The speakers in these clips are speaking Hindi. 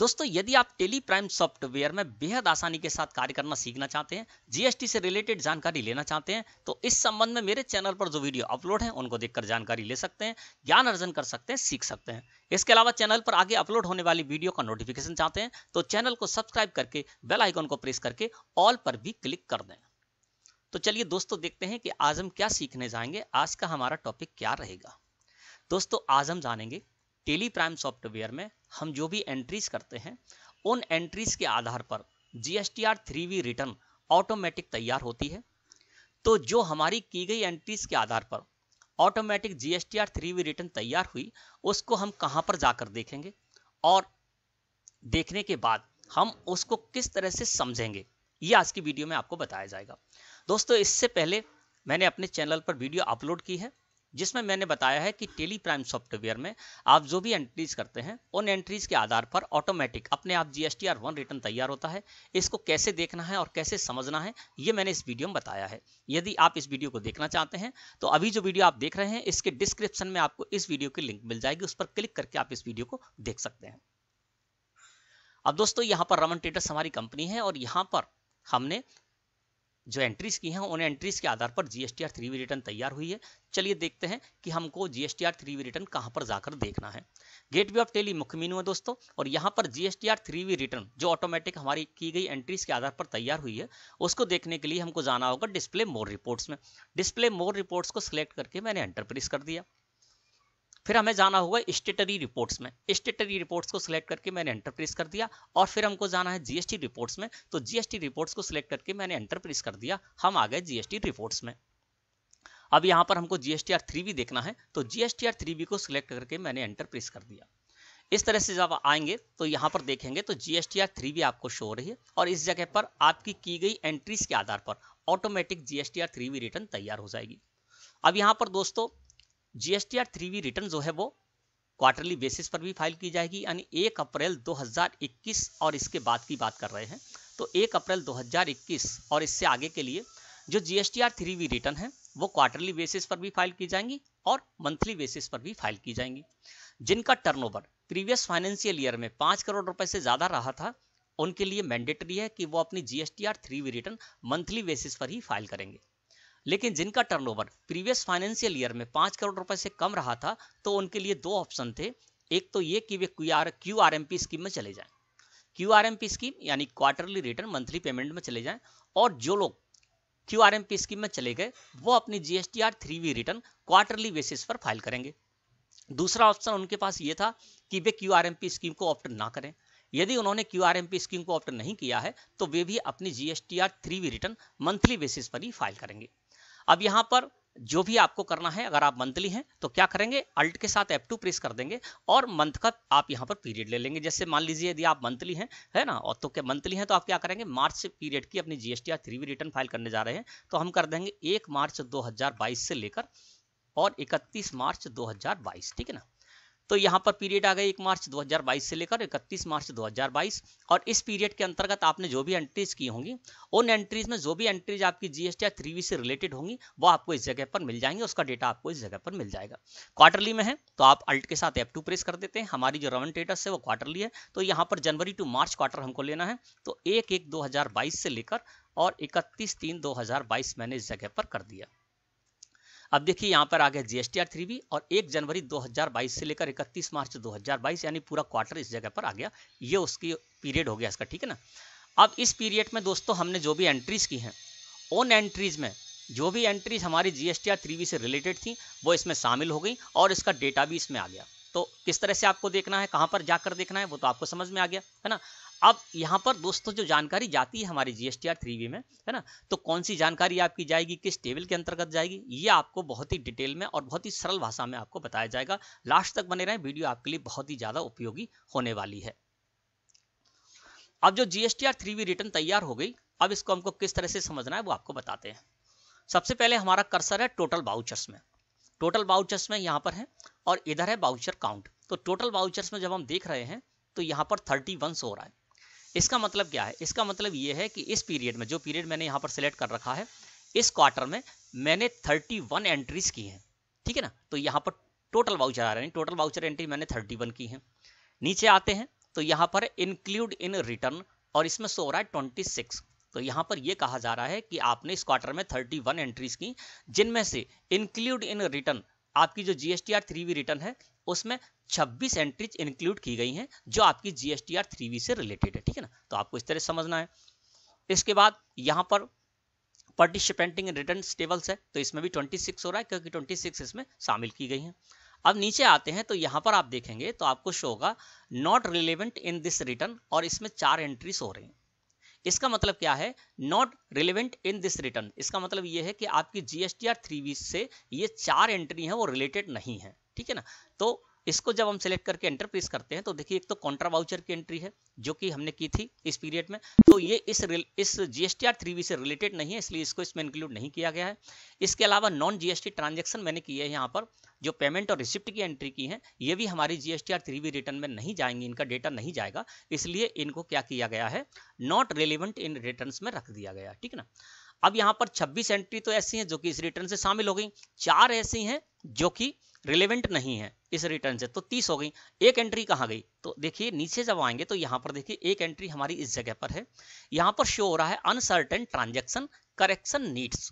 दोस्तों, यदि आप टेली प्राइम सॉफ्टवेयर में बेहद आसानी के साथ कार्य करना सीखना चाहते हैं, जीएसटी से रिलेटेड जानकारी लेना चाहते हैं तो इस संबंध में मेरे चैनल पर जो वीडियो अपलोड है, उनको देखकर जानकारी ले सकते हैं, ज्ञान अर्जन कर सकते हैं, सीख सकते हैं। इसके अलावा चैनल पर आगे अपलोड होने वाली वीडियो का नोटिफिकेशन चाहते हैं तो चैनल को सब्सक्राइब करके, बेल आइकन को प्रेस करके, ऑल पर भी क्लिक कर दें। तो चलिए दोस्तों, देखते हैं कि आज हम क्या सीखने जाएँगे, आज का हमारा टॉपिक क्या रहेगा। दोस्तों, आज हम जानेंगे टेली प्राइम सॉफ्टवेयर में हम जो भी एंट्रीज करते हैं, उन एंट्रीज के आधार पर G S R three B return automatic तैयार होती है। तो जो हमारी की गई एंट्रीज के आधार पर automatic G S R three B return तैयार हुई, उसको हम कहाँ पर जाकर देखेंगे और देखने के बाद हम उसको किस तरह से समझेंगे, ये आज की वीडियो में आपको बताया जाएगा। दोस्तों, इससे पहले मैंने अपने चैनल पर वीडियो अपलोड की है। जिसमें मैंने बताया है कि टेली प्राइम सॉफ्टवेयर में आप जो भी एंट्रीज करते हैं, उन एंट्रीज के आधार पर ऑटोमेटिक अपने आप G S T R one return तैयार होता है। इसको कैसे देखना है और कैसे समझना है, ये मैंने इस वीडियो में बताया है। यदि आप इस वीडियो को देखना चाहते हैं तो अभी जो वीडियो आप देख रहे हैं, इसके डिस्क्रिप्शन में आपको इस वीडियो की लिंक मिल जाएगी। उस पर क्लिक करके आप इस वीडियो को देख सकते हैं। अब दोस्तों, यहाँ पर रमन ट्रेडर्स हमारी कंपनी है और यहाँ पर हमने जो एंट्रीज की हैं, उन एंट्रीज के आधार पर GST R three B return तैयार हुई है। चलिए देखते हैं कि हमको GST R three B return कहाँ पर जाकर देखना है। गेट वे ऑफ़ टेली मुख्य मीनू है दोस्तों, और यहाँ पर GST R three B return जो ऑटोमेटिक हमारी की गई एंट्रीज के आधार पर तैयार हुई है, उसको देखने के लिए हमको जाना होगा डिस्प्ले मोर रिपोर्ट्स में। डिस्प्ले मोर रिपोर्ट्स को सिलेक्ट करके मैंने एंटर प्रेस कर दिया। फिर हमें जाना होगा स्टेटरी रिपोर्ट्स में। स्टेटरी रिपोर्ट्स को सिलेक्ट करके मैंने एंटर प्रेस कर दिया और फिर हमको जाना है जीएसटी रिपोर्ट्स में। तो जीएसटी रिपोर्ट्स को सिलेक्ट करके मैंने एंटर प्रेस कर दिया। हम आ गए जीएसटी रिपोर्ट्स में। अब यहाँ पर हमको जीएसटी आर थ्री देखना है। तो जीएसटी आर थ्री को सिलेक्ट करके मैंने एंटर प्रेस कर दिया। इस तरह से जब आएँगे तो यहाँ पर देखेंगे तो जी एस आर थ्री आपको शो हो रही है और इस जगह पर आपकी की गई एंट्रीज के आधार पर automatic G S T R three return तैयार हो जाएगी। अब यहाँ पर दोस्तों जीएसटीआर थ्री वी रिटर्न जो है वो क्वार्टरली बेसिस पर भी फ़ाइल की जाएगी, यानी एक अप्रैल 2021 और इसके बाद की बात कर रहे हैं। तो एक अप्रैल 2021 और इससे आगे के लिए जो जीएसटीआर थ्री वी रिटर्न है, वो क्वार्टरली बेसिस पर भी फ़ाइल की जाएँगी और मंथली बेसिस पर भी फ़ाइल की जाएँगी। जिनका टर्नओवर प्रीवियस फाइनेंशियल ईयर में पाँच करोड़ रुपए से ज़्यादा रहा था, उनके लिए मैंडेटरी है कि वो अपनी GSTR three B return monthly basis पर ही फ़ाइल करेंगे। लेकिन जिनका टर्नओवर प्रीवियस फाइनेंशियल ईयर में पाँच करोड़ रुपए से कम रहा था तो उनके लिए दो ऑप्शन थे। एक तो ये कि वे क्यू आर स्कीम में चले जाएँ। Q R M P scheme यानी क्वार्टरली रिटर्न मंथली पेमेंट में चले जाएँ। और जो लोग क्यू आर स्कीम में चले गए, वो अपनी G S return quarterly basis पर फ़ाइल करेंगे। दूसरा ऑप्शन उनके पास ये था कि वे क्यू आर स्कीम को ऑप्ट ना करें। यदि उन्होंने क्यू आर स्कीम को ऑप्ट नहीं किया है तो वे भी अपनी G S T R three B return monthly basis पर ही फ़ाइल करेंगे। अब यहाँ पर जो भी आपको करना है, अगर आप मंथली हैं तो क्या करेंगे? अल्ट के साथ F2 प्रेस कर देंगे और मंथ का आप यहाँ पर पीरियड ले लेंगे। जैसे मान लीजिए यदि आप मंथली हैं, है ना? और तो क्या मंथली हैं तो आप क्या करेंगे? मार्च पीरियड की अपनी जीएसटी थ्री रिटर्न फ़ाइल करने जा रहे हैं तो हम कर देंगे एक मार्च 2022 से लेकर और 31 मार्च 2022 ठीक है ना? तो यहाँ पर पीरियड आ गया एक मार्च 2022 से लेकर 31 मार्च 2022 और इस पीरियड के अंतर्गत आपने जो भी एंट्रीज की होंगी, उन एंट्रीज में जो भी एंट्रीज आपकी जीएसटी या थ्री से रिलेटेड होंगी, वो आपको इस जगह पर मिल जाएँगे, उसका डेटा आपको इस जगह पर मिल जाएगा। क्वार्टरली में है तो आप अल्ट के साथ एफ़ प्रेस कर देते हैं। हमारी जो रवन स्टेटस है, वो क्वार्टरली है। तो यहाँ पर जनवरी टू मार्च क्वार्टर हमको लेना है। तो एक एक दो से लेकर और इकतीस तीन दो मैंने इस जगह पर कर दिया। अब देखिए यहाँ पर आ गया जीएसटी आर थ्री बी और एक जनवरी 2022 से लेकर 31 मार्च 2022 यानी पूरा क्वार्टर इस जगह पर आ गया। ये उसकी पीरियड हो गया इसका, ठीक है ना? अब इस पीरियड में दोस्तों हमने जो भी एंट्रीज की हैं, उन एंट्रीज में जो भी एंट्रीज हमारी आर थ्री से रिलेटेड थी, वो इसमें शामिल हो गई और इसका डेटा भी इसमें आ गया। तो किस तरह से आपको देखना है, कहाँ पर जाकर देखना है, वो तो आपको समझ में आ गया, है ना? अब यहाँ पर दोस्तों जो जानकारी जाती है हमारी जी एस टी में, है ना तो कौन सी जानकारी आपकी जाएगी, किस टेबल के अंतर्गत जाएगी, ये आपको बहुत ही डिटेल में और बहुत ही सरल भाषा में आपको बताया जाएगा। लास्ट तक बने रहे, वीडियो आपके लिए बहुत ही ज़्यादा उपयोगी होने वाली है। अब जो आर थ्री रिटर्न तैयार हो गई, अब इसको हमको किस तरह से समझना है वो आपको बताते हैं। सबसे पहले हमारा कर्सर है टोटल बाउचर्स में। टोटल बाउचर्स में यहाँ पर है और इधर है बाउचर काउंट तो टोटल बाउचर्स में जब हम देख रहे हैं तो यहाँ पर थर्टी वन सो रहा है। इसका मतलब क्या है? इसका मतलब ये है कि इस पीरियड में, जो पीरियड मैंने यहाँ पर सिलेक्ट कर रखा है, इस क्वार्टर में मैंने 31 एंट्रीज की हैं, ठीक है ना? तो यहाँ पर टोटल वाउचर आ रहे हैं। टोटल वाउचर एंट्री मैंने 31 की है। नीचे आते हैं तो यहाँ पर इंक्लूड इन रिटर्न और इसमें सो रहा है ट्वेंटी सिक्स तो यहाँ पर यह कहा जा रहा है कि आपने इस क्वार्टर में थर्टी वन एंट्रीज की, जिनमें से इंक्लूड इन रिटर्न आपकी जो G S T R three B return है, उसमें 26 एंट्रीज इंक्लूड की गई हैं, जो आपकी G S T R three B से रिलेटेड है, ठीक है ना? तो आपको इस तरह समझना है। इसके बाद यहाँ पर पार्टिसिपेंटिंग रिटर्न टेबल्स है तो इसमें भी 26 हो रहा है, क्योंकि 26 इसमें शामिल की गई हैं। अब नीचे आते हैं तो यहाँ पर आप देखेंगे तो आपको शो होगा not relevant in this return और इसमें चार एंट्रीज हो रही हैं। इसका मतलब क्या है? Not relevant in this return इसका मतलब ये है कि आपकी जीएसटीआर थ्री से ये चार एंट्री हैं, वो रिलेटेड नहीं है। ठीक है ना? तो इसको जब हम सिलेक्ट करके एंटर प्रेस करते हैं तो देखिए एक तो कॉन्ट्रा वाउचर की एंट्री है, जो कि हमने की थी इस पीरियड में। तो ये इस इस जीएसटीआर थ्री से रिलेटेड नहीं है, इसलिए इसको इसमें इंक्लूड नहीं किया गया है। इसके अलावा नॉन जीएसटी ट्रांजेक्शन मैंने की है यहाँ पर, जो पेमेंट और रिसिप्ट की एंट्री की है, ये भी हमारी जीएसटीआर थ्री बी रिटर्न में नहीं जाएँगी, इनका डेटा नहीं जाएगा, इसलिए इनको क्या किया गया है नॉट रिलेवेंट इन रिटर्न में रख दिया गया ठीक है ना? अब यहाँ पर 26 एंट्री तो ऐसी हैं जो कि इस रिटर्न से शामिल हो गई। चार ऐसी हैं जो कि रिलेवेंट नहीं है इस रिटर्न से तो 30 हो गई। एक एंट्री कहाँ गई? तो देखिए, नीचे जब आएँगे तो यहाँ पर देखिए, एक एंट्री हमारी इस जगह पर है। यहाँ पर शो हो रहा है अनसर्टेन ट्रांजेक्शन करेक्शन नीड्स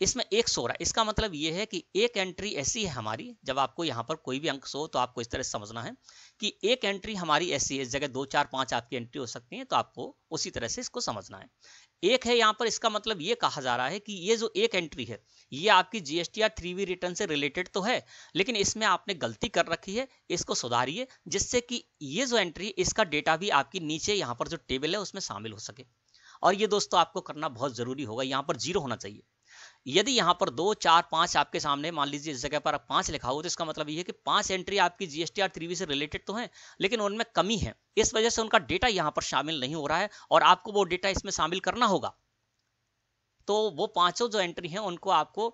इसमें एक सो रहा है। इसका मतलब ये है कि एक एंट्री ऐसी है हमारी, जब आपको यहाँ पर कोई भी अंक सो तो आपको इस तरह समझना है कि एक एंट्री हमारी ऐसी है जगह दो, चार, पाँच आपकी एंट्री हो सकती है तो आपको उसी तरह से इसको समझना है। एक है यहाँ पर, इसका मतलब ये कहा जा रहा है कि ये जो एक एंट्री है, ये आपकी जीएसटी या थ्री वी रिटर्न से रिलेटेड तो है, लेकिन इसमें आपने गलती कर रखी है, इसको सुधारिए, जिससे कि ये जो एंट्री इसका डेटा भी आपकी नीचे यहाँ पर जो टेबल है, उसमें शामिल हो सके। और ये दोस्तों आपको करना बहुत ज़रूरी होगा, यहाँ पर ज़ीरो होना चाहिए। यदि यहाँ पर दो, चार, पाँच आपके सामने, मान लीजिए इस जगह पर पाँच लिखा हो तो इसका मतलब ये है कि पाँच एंट्री आपकी जीएसटी आर थ्री से रिलेटेड तो है, लेकिन उनमें कमी है। इस वजह से उनका डेटा यहाँ पर शामिल नहीं हो रहा है, और आपको वो डेटा इसमें शामिल करना होगा। तो वो पाँचों जो एंट्री हैं, उनको आपको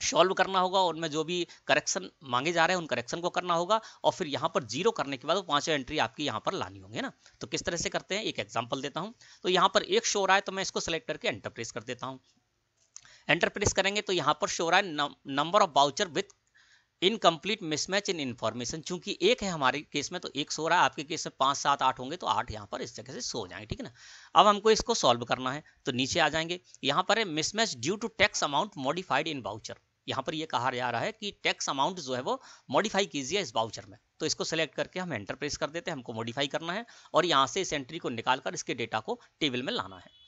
सॉल्व करना होगा उनमें जो भी करेक्शन मांगे जा रहे हैं, उन करेक्शन को करना होगा, और फिर यहाँ पर ज़ीरो करने के बाद वो पाँचों एंट्री आपकी यहाँ पर लानी होंगे ना? तो किस तरह से करते हैं, एक एग्जांपल देता हूँ। तो यहाँ पर एक शो रहा है तो मैं इसको सेलेक्ट करके एंटर प्रेस कर देता हूँ। एंटर प्रेस करेंगे तो यहाँ पर शो रहा है number of voucher with incomplete mismatch in information चूँकि एक है हमारे केस में तो एक सो रहा है, आपके केस में पाँच, सात, आठ होंगे तो आठ यहाँ पर इस जगह से सो हो जाएँगे, ठीक है ना? अब हमको इसको सॉल्व करना है तो नीचे आ जाएँगे। यहाँ पर है mismatch due to tax amount modified in voucher यहाँ पर ये कहा जा रहा है कि टैक्स अमाउंट जो है वो मॉडिफाई कीजिए इस बाउचर में। तो इसको सेलेक्ट करके हम एंटर प्रेस कर देते हैं, हमको मॉडिफाई करना है और यहाँ से इस एंट्री को निकालकर इसके डेटा को टेबल में लाना है।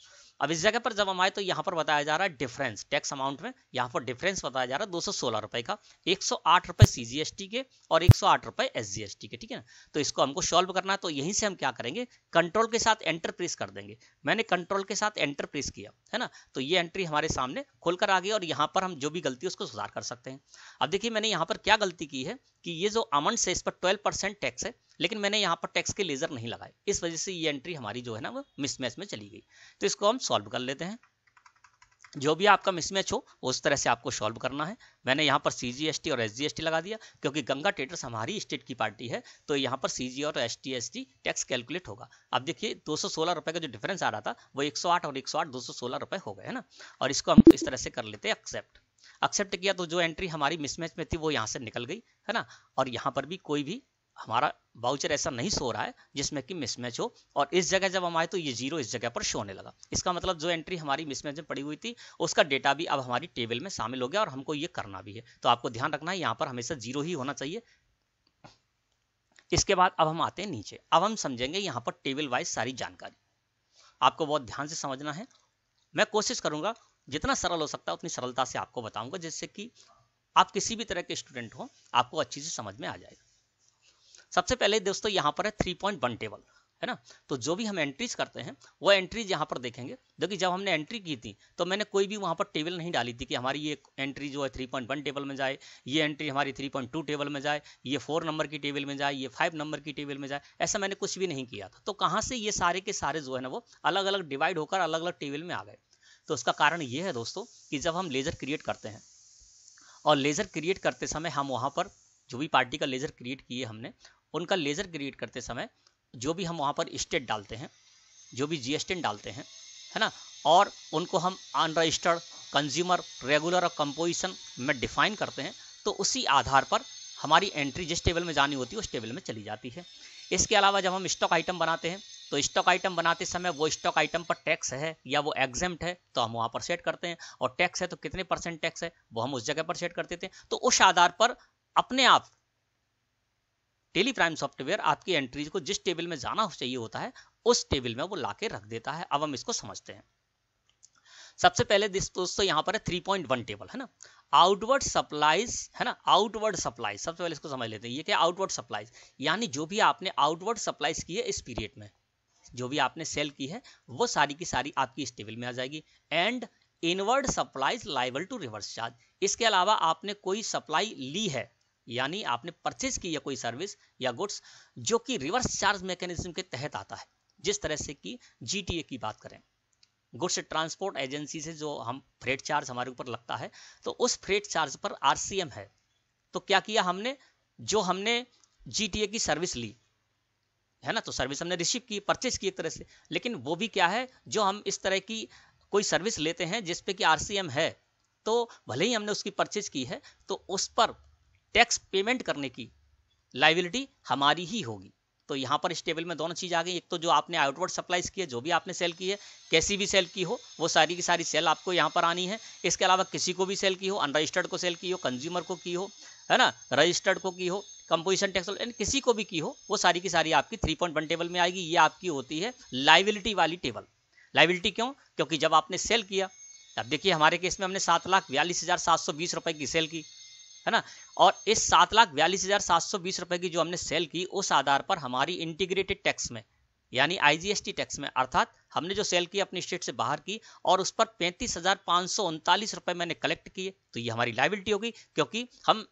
अब इस जगह पर जब हम आए तो यहाँ पर बताया जा रहा है डिफरेंस टैक्स अमाउंट में यहाँ पर डिफरेंस बताया जा रहा है दो सौ सोलह रुपए का, एक सौ आठ रुपए सीजीएसटी के और एक सौ आठ रुपए एसजीएसटी के, ठीक है ना? तो इसको हमको सॉल्व करना है तो यहीं से हम क्या करेंगे? कंट्रोल के साथ एंटर प्रेस कर देंगे। मैंने कंट्रोल के साथ एंटर प्रेस किया, है ना? तो ये एंट्री हमारे सामने खुलकर आ गई और यहाँ पर हम जो भी गलती है उसको सुधार कर सकते हैं। अब देखिए मैंने यहाँ पर क्या गलती की है? कि ये जो अमाउंट से इस पर ट्वेल्व परसेंट टैक्स है, लेकिन मैंने यहाँ पर टैक्स के लेजर नहीं लगाए। इस वजह से ये एंट्री हमारी जो है ना, वो मिसमैच में चली गई। तो इसको हम सॉल्व कर लेते हैं। जो भी आपका मिसमैच हो उस तरह से आपको सॉल्व करना है। मैंने यहाँ पर सीजीएसटी और एसजीएसटी लगा दिया, क्योंकि गंगा ट्रेडर्स हमारी स्टेट की पार्टी है तो यहाँ पर सी और एस टी टैक्स कैलकुलेट होगा। अब देखिए, दो सौ का जो डिफरेंस आ रहा था, वो 108 और 108 216 रुपए हो गए, है ना? और इसको हम इस तरह से कर लेते हैं एक्सेप्ट एक्सेप्ट किया तो जो एंट्री हमारी मिसमैच में थी, वो यहाँ से निकल गई, है ना? और यहाँ पर भी कोई भी हमारा बाउचर ऐसा नहीं सो रहा है, जिसमें कि मिसमैच हो। और इस जगह जब हम आए तो ये ज़ीरो इस जगह पर शो होने लगा। इसका मतलब जो एंट्री हमारी मिसमैच में पड़ी हुई थी, उसका डेटा भी अब हमारी टेबल में शामिल हो गया और हमको ये करना भी है। तो आपको ध्यान रखना है, यहाँ पर हमेशा ज़ीरो ही होना चाहिए। इसके बाद अब हम आते हैं नीचे। अब हम समझेंगे यहाँ पर टेबल वाइज सारी जानकारी। आपको बहुत ध्यान से समझना है। मैं कोशिश करूँगा जितना सरल हो सकता है, उतनी सरलता से आपको बताऊँगा, जिससे कि आप किसी भी तरह के स्टूडेंट हो, आपको अच्छी से समझ में आ जाएगा सबसे पहले दोस्तों, यहाँ पर है थ्री पॉइंट वन टेबल है ना? तो जो भी हम एंट्रीज करते हैं, वो एंट्रीज यहाँ पर देखेंगे। देखिए, जब हमने एंट्री की थी तो मैंने कोई भी वहाँ पर टेबल नहीं डाली थी कि हमारी ये एंट्री जो है 3.1 टेबल में जाए, ये एंट्री हमारी 3.2 टेबल में जाए, ये फोर नंबर की टेबल में जाए, ये फाइव नंबर की टेबल में जाए, ऐसा मैंने कुछ भी नहीं किया था। तो कहाँ से ये सारे के सारे जो है ना, वो अलग अलग डिवाइड होकर अलग अलग टेबल में आ गए। तो उसका कारण ये है दोस्तों कि जब हम लेजर क्रिएट करते हैं, और लेजर क्रिएट करते समय हम वहाँ पर जो भी पार्टी का लेजर क्रिएट किए हमने, उनका लेजर क्रिएट करते समय जो भी हम वहाँ पर स्टेट डालते हैं, जो भी जी डालते हैं, है ना? और उनको हम अनरजिस्टर्ड कंज्यूमर रेगुलर और कंपोजिशन में डिफाइन करते हैं तो उसी आधार पर हमारी एंट्री जिस टेबल में जानी होती है, उस टेबल में चली जाती है। इसके अलावा जब हम स्टॉक आइटम बनाते हैं तो स्टॉक आइटम बनाते समय वो स्टॉक आइटम पर टैक्स है या वो एग्जाम्ट है तो हम वहाँ पर सेट करते हैं। और टैक्स है तो कितने परसेंट टैक्स है, वो हम उस जगह पर सेट कर देते हैं। तो उस आधार पर अपने आप टेली प्राइम सॉफ्टवेयर आपकी एंट्रीज को जिस टेबल में जाना चाहिए होता है, उस टेबल में वो लाके रख देता है। अब हम इसको समझते हैं। सबसे पहले दोस्तों यहाँ पर थ्री पॉइंट वन टेबल है ना? आउटवर्ड सप्लाईज है ना? आउटवर्ड सप्लाईज सबसे पहले इसको समझ लेते हैं। ये क्या? आउटवर्ड सप्लाईज यानी जो भी आपने आउटवर्ड सप्लाईज की है इस पीरियड में। जो भी आपने सेल की है, वो सारी की सारी आपकी इस टेबल में आ जाएगी। And inward supplies liable to reverse charge इसके अलावा आपने कोई सप्लाई ली है, यानी आपने परचेज की है कोई सर्विस या गुड्स जो कि रिवर्स चार्ज मैकेनिज्म के तहत आता है। जिस तरह से कि जीटीए की बात करें। गुड्स ट्रांसपोर्ट एजेंसी से जो हम फ्रेट चार्ज हमारे ऊपर लगता है तो उस फ्रेट चार्ज पर आरसीएम है। तो क्या किया हमने? जो हमने जीटीए की सर्विस ली है ना? तो सर्विस हमने रिसीव की परचेज की एक तरह से। लेकिन वो भी क्या है? जो हम इस तरह की कोई सर्विस लेते हैं जिसपे कि आरसीएम है तो भले ही हमने उसकी परचेज की है तो उस पर टैक्स पेमेंट करने की लाइबिलिटी हमारी ही होगी। तो यहाँ पर इस टेबल में दोनों चीज़ आ गई। एक तो जो आपने आउटवर्ड सप्लाईज की है जो भी आपने सेल की है कैसी भी सेल की हो, वो सारी की सारी सेल आपको यहाँ पर आनी है। इसके अलावा किसी को भी सेल की हो अनरजिस्टर्ड को सेल की हो कंज्यूमर को की हो, है ना? रजिस्टर्ड को की हो कंपोजिशन टैक्स एंड किसी को भी की हो, वो सारी की सारी आपकी थ्री पॉइंट वन टेबल में आएगी, ये आपकी होती है लाइबिलिटी वाली टेबल लाइबिलिटी क्यों? क्योंकि जब आपने सेल किया, अब देखिए हमारे केस में हमने सात लाख बयालीस हज़ार सात सौ बीस रुपए की सेल की, है ना? और इस सात लाख बयालीस हज़ार सात सौ बीस रुपए की जो हमने सेल की, उस आधार पर हमारी इंटीग्रेटेड टैक्स में, यानी आईजीएसटी टैक्स में, अर्थात हमने जो सेल की, अपनी स्टेट से बाहर की, और उस पर पैंतीस हज़ार पाँच सौ उनतालीस रुपए मैंने कलेक्ट किए तो ये हमारी लाइबिलिटी होगी क्योंकि हम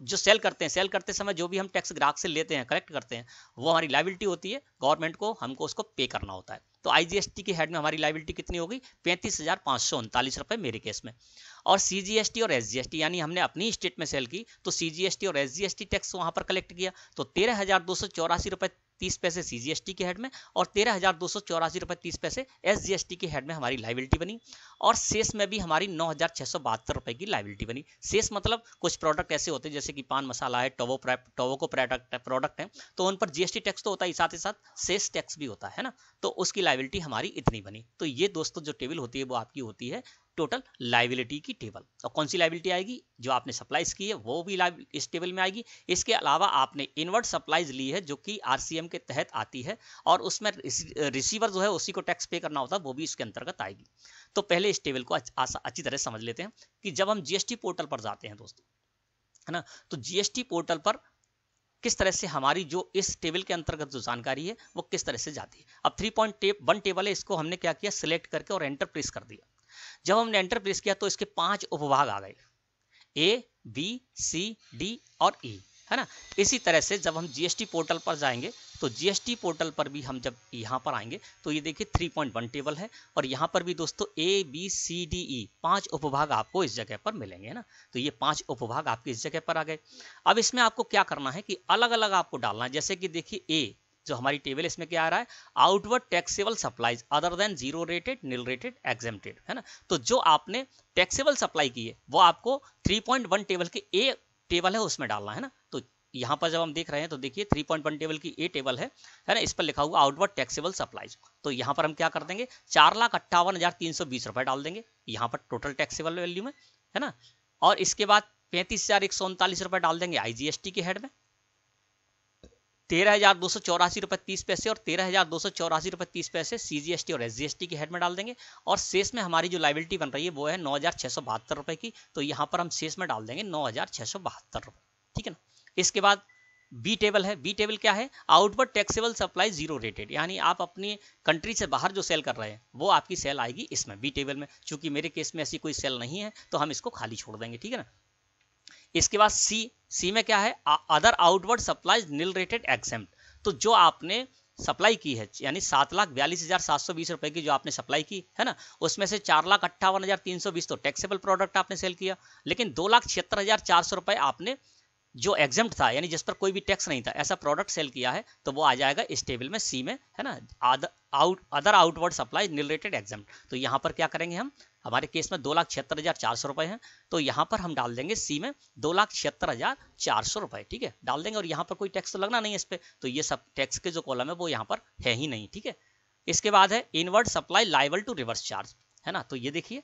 जो सेल करते हैं सेल करते समय जो भी हम टैक्स ग्राहक से लेते हैं कलेक्ट करते हैं, वो हमारी लाइबिलिटी होती है। गवर्नमेंट को, हमको उसको पे करना होता है। तो आईजीएसटी के हेड में हमारी लाइबिलिटी कितनी होगी? पैंतीस हज़ार सौ उनतालीस रुपए मेरे केस में। और सीजीएसटी और एसजीएसटी यानी हमने अपनी स्टेट में सेल की तो सीजीएसटी और एसजीएसटी टैक्स वहाँ पर कलेक्ट किया। तो तेरह हज़ार दो सौ चौरासी तीस पैसे सीजीएसटी के हेड में और तेरह हज़ार दो सौ चौरासी रुपए तीस पैसे एसजीएसटी के हेड में हमारी लाइबिलिटी बनी और शेष में भी हमारी नौ हज़ार छह सौ बहत्तर रुपए की लाइबिलिटी बनी। शेष मतलब कुछ प्रोडक्ट ऐसे होते हैं, जैसे कि पान मसाला है, टोवो टोवो प्रोडक्ट प्रोडक्ट है तो उन पर जीएसटी टैक्स तो होता है, साथ ही साथ शेष टैक्स भी होता है ना? तो उसकी लाइबिलिटी हमारी इतनी बनी। तो ये दोस्तों जो टेबल होती है, वो आपकी होती है टोटल लाइबिलिटी की टेबल और कौन सी लाइबिलिटी आएगी? जो आपने सप्लाईज की है, वो भी इस टेबल में आएगी। इसके अलावा आपने इनवर्ट सप्लाईज ली है, जो कि आरसीएम के तहत आती है, और उसमें रिसीवर जो है, उसी को टैक्स पे करना होता है, वो भी इसके अंतर्गत आएगी। तो पहले इस टेबल को अच्छी तरह समझ लेते हैं कि जब हम जीएसटी पोर्टल पर जाते हैं दोस्तों, है ना तो जीएसटी पोर्टल पर किस तरह से हमारी जो इस टेबल के अंतर्गत जो जानकारी है, वो किस तरह से जाती है। अब थ्री पॉइंट वन टेबल है, इसको हमने क्या किया? सिलेक्ट करके और एंटर प्रेस कर दिया। जब हमने एंटर प्रेस किया तो इसके पाँच उपभाग आ गए। ए बी सी डी और ई e, है ना? इसी तरह से जब हम जीएसटी पोर्टल पर जाएँगे तो जीएसटी पोर्टल पर भी हम जब यहाँ पर आएँगे तो ये देखिए 3.1 टेबल है। और यहाँ पर भी दोस्तों A B C D E पाँच उपभाग आपको इस जगह पर मिलेंगे ना? तो ये पाँच उपभाग आपके इस जगह पर आ गए। अब इसमें आपको क्या करना है कि अलग अलग आपको डालना है। जैसे कि देखिए ए जो हमारी टेबल इसमें क्या आ रहा है? Outward taxable supplies other than zero rated nil rated exempted है ना? तो जो आपने टैक्सेबल सप्लाई की है, वो आपको 3.1 टेबल के ए टेबल है, उसमें डालना है ना? तो यहाँ पर जब हम देख रहे हैं तो देखिए 3.1 टेबल की ए टेबल है है ना? इस पर लिखा हुआ आउटवर्ड टैक्सेबल सप्लाईज तो यहाँ पर हम क्या कर देंगे? चार लाख अट्ठावन हज़ार तीन सौ बीस रुपए डाल देंगे। यहाँ पर टोटल टैक्सेबल वैल्यू में, है ना? और इसके बाद पैंतीस हज़ार एक सौ उनतालीस रुपए डाल देंगे आईजीएसटी के हेड में। तेरह हज़ार दो सौ चौरासी रुपए तीस पैसे और तेरह हज़ार दो सौ चौरासी रुपए तीस पैसे सीजीएसटी और एस जी एसजीएसटी के हेड में डाल देंगे। और शेष में हमारी जो लाइबिलिटी बन रही है, वो है नौ हज़ार छह सौ बहत्तर रुपए की। तो यहाँ पर हम शेष में डाल देंगे नौ हज़ार छह सौ बहत्तर रुपए। ठीक है ना? इसके बाद बी टेबल है। बी टेबल क्या है? Outward taxable supply zero rated यानी आप अपनी कंट्री से बाहर जो सेल कर रहे हैं, वो आपकी सेल आएगी इसमें बी टेबल में। चूँकि मेरे केस में ऐसी कोई सेल नहीं है तो हम इसको खाली छोड़ देंगे। ठीक है ना? इसके बाद सी सी में क्या है? Other outward supplies nil rated exempt तो जो आपने सप्लाई की है, यानी सात लाख बयालीस हज़ार सात सौ बीस रुपए की जो आपने सप्लाई की, है ना? उसमें से चार लाख अट्ठावन हज़ार तीन सौ बीस तो टैक्सेबल प्रोडक्ट आपने सेल किया। लेकिन दो लाख छिहत्तर हज़ार चार सौ रुपए आपने जो एग्ज़ाम था, यानी जिस पर कोई भी टैक्स नहीं था, ऐसा प्रोडक्ट सेल किया है तो वो आ जाएगा इस टेबल में सी में, है ना? Other outward supply related exempt तो यहाँ पर क्या करेंगे हम? हमारे केस में दो लाख छिहत्तर हज़ार चार सौ रुपए है तो यहाँ पर हम डाल देंगे सी में दो लाख छिहत्तर हज़ार चार सौ रुपए, ठीक है? डाल देंगे और यहाँ पर कोई टैक्स तो लगना नहीं है इस पर तो ये सब टैक्स के जो कॉलम है वो यहाँ पर है ही नहीं, ठीक है? इसके बाद है inward supply liable to reverse charge है ना? तो ये देखिए,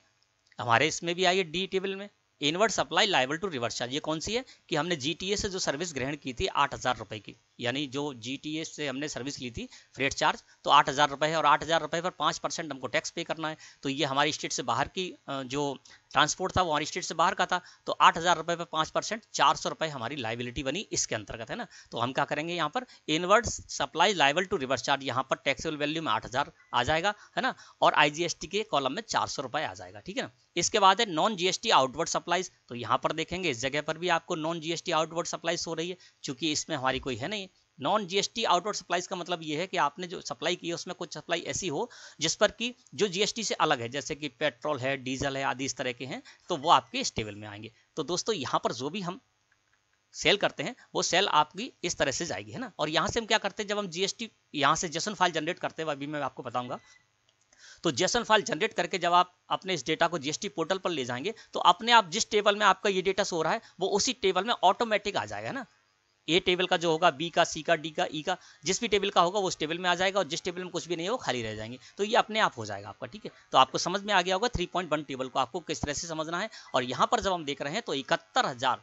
हमारे इसमें भी आई है डी टेबल में inward supply liable to reverse charge ये कौन सी है? कि हमने जीटीए से जो सर्विस ग्रहण की थी आठ हज़ार रुपए की। यानी जो जी से हमने सर्विस ली थी फ्रेट चार्ज तो आठ हज़ार रुपये है और आठ हज़ार रुपये पर पाँच परसेंट हमको टैक्स पे करना है। तो ये हमारी स्टेट से बाहर की जो ट्रांसपोर्ट था वो हमारी स्टेट से बाहर का था। तो आठ हज़ार रुपये पर पाँच परसेंट चार सौ रुपये हमारी लाइबिलिटी बनी इसके अंतर्गत, है ना? तो हम क्या करेंगे यहाँ पर inward supply liable to reverse charge यहाँ पर टैक्सेबल वैल्यू में आठ हज़ार आ जाएगा, है ना? और आईजीएसटी के कॉलम में चार सौ रुपए आ जाएगा, ठीक है ना? इसके बाद है नॉन जीएसटी आउटवर्ड सप्लाईज तो यहाँ पर देखेंगे, इस जगह पर भी आपको नॉन जीएसटी आउटवर्ड सप्लाईज हो रही है, चूँकि इसमें हमारी कोई है नहीं नॉन जीएसटी आउटवर्ड सप्लाईज का मतलब ये है कि आपने जो सप्लाई की है, उसमें कुछ सप्लाई ऐसी हो जिस पर कि जो जीएसटी से अलग है, जैसे कि पेट्रोल है डीजल है, आदि इस तरह के हैं तो वो आपके स्टेबल में आएँगे। तो दोस्तों, यहाँ पर जो भी हम सेल करते हैं, वो सेल आपकी इस तरह से जाएगी, है ना? और यहाँ से हम क्या करते हैं, जब हम जीएसटी यहाँ से जेसन फ़ाइल जनरेट करते हैं, अभी मैं आपको बताऊँगा तो जेसन फ़ाइल जनरेट करके जब आप अपने इस डेटा को जीएसटी पोर्टल पर ले जाएँगे तो अपने आप जिस टेबल में आपका ये डेटा सो रहा है, वो उसी टेबल में ऑटोमेटिक आ जाएगा ना? ए टेबल का जो होगा बी का सी का डी का ई e का, जिस भी टेबल का होगा, वो उस टेबल में आ जाएगा और जिस टेबल में कुछ भी नहीं हो खाली रह जाएँगे। तो ये अपने आप हो जाएगा आपका, ठीक है? तो आपको समझ में आ गया होगा थ्री पॉइंट वन टेबल को आपको किस तरह से समझना है। और यहाँ पर जब हम देख रहे हैं तो इकहत्तर हज़ार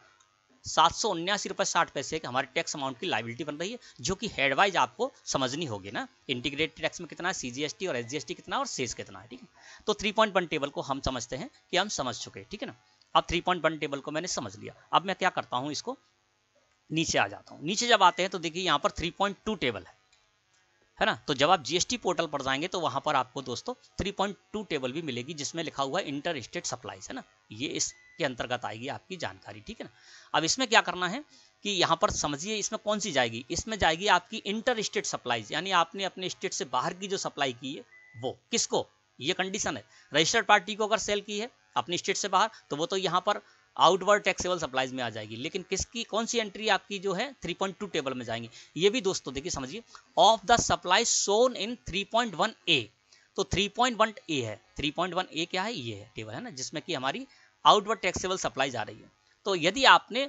सात सौ उन्यासी रुपये साठ पैसे के हमारे टैक्स अमाउंट की लाइबिलिटी बन रही है, जो कि हेडवाइज आपको समझनी होगी ना। इंटीग्रेटेड टैक्स में कितना सीजीएसटी और एसजीएसटी कितना और सेस कितना है, ठीक है? तो थ्री पॉइंट वन टेबल को हम समझते हैं कि हम समझ चुके ठीक है ना? अब थ्री पॉइंट वन टेबल को मैंने समझ लिया। अब मैं क्या करता हूँ इसको? नीचे आ जाता हूँ। नीचे जब आते हैं तो देखिए यहाँ पर 3.2 टेबल है। है ना? तो जब आप जीएसटी पोर्टल पर जाएँगे तो वहाँ पर आपको दोस्तों 3.2 टेबल भी मिलेगी, जिसमें लिखा हुआ है इंटर स्टेट सप्लाईज है ना? ये इसके अंतर्गत आएगी आपकी जानकारी, ठीक है ना? अब इसमें क्या करना है कि यहाँ पर समझिए इसमें कौन सी जाएगी? इसमें जाएगी आपकी इंटर स्टेट सप्लाईज यानी आपने अपने स्टेट से बाहर की जो सप्लाई की है, वो। किसको? ये कंडीशन है। रजिस्टर्ड पार्टी को अगर सेल की है, अपनी स्टेट से बाहर तो वो तो यहाँ पर आउटवर्ड टैक्सेबल सप्लाईज में आ जाएगी। लेकिन किसकी, कौन सी एंट्री आपकी जो है 3.2 टेबल में जाएँगे? ये भी दोस्तों, देखिए, समझिए। Of the supply shown in 3.1 A तो 3.1 ए है। 3.1 ए क्या है? ये है टेबल है ना, जिसमें कि हमारी आउटवर्ड टैक्सेबल सप्लाई जा रही है। तो यदि आपने,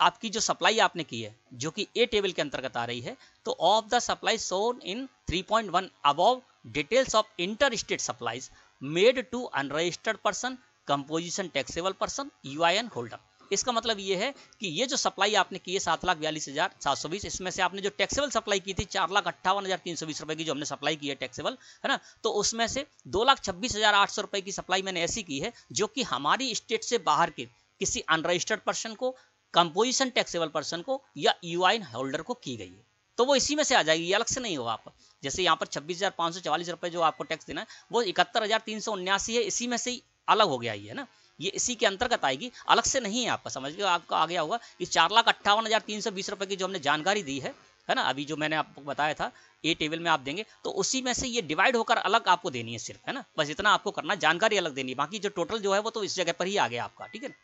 आपकी जो सप्लाई आपने की है, जो कि ए टेबल के अंतर्गत आ रही है तो of the supply shown in 3.1 above details of inter state supplies made to unregistered person composition taxable person U holder इसका मतलब ये है कि ये जो सप्लाई आपने की है सात लाख बयालीस हज़ार सात सौ बीस, इसमें से आपने जो टैक्सेबल सप्लाई की थी चार लाख अट्ठावन हज़ार तीन सौ बीस रुपए की जो हमने सप्लाई की है टैक्सेबल है ना? तो उसमें से दो लाख छब्बीस हज़ार आठ सौ रुपए की सप्लाई मैंने ऐसी की है जो कि हमारी स्टेट से बाहर के किसी अनरजिस्टर्ड पर्सन को कंपोजिशन टैक्सेबल पर्सन को या यू होल्डर को की गई है। तो वो इसी में से आ जाएगी अलग से नहीं होगा आपका जैसे यहाँ पर छब्बीस हज़ार पाँच सौ चवालीस रुपए जो आपको टैक्स देना है, वो इकहत्तर हज़ार तीन सौ उन्यासी है, इसी में से अलग हो गया ये, है ना? ये इसी के अंतर्गत आएगी। अलग से नहीं है आपका, समझ लो आपका आ गया होगा। इस चार लाख अट्ठावन हज़ार तीन सौ बीस रुपए की जो हमने जानकारी दी है है ना? अभी जो मैंने आपको बताया था ए टेबल में आप देंगे तो उसी में से ये डिवाइड होकर अलग आपको देनी है सिर्फ़, है ना? बस इतना आपको करना, जानकारी अलग देनी है। बाकी जो टोटल जो है वो तो इस जगह पर ही आ गया आपका, ठीक है?